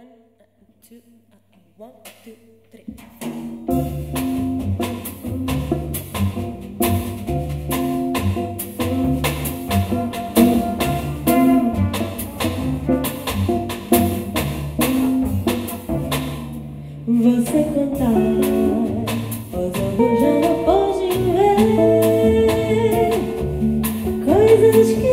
One, você cantar, os eu já não podem ver coisas que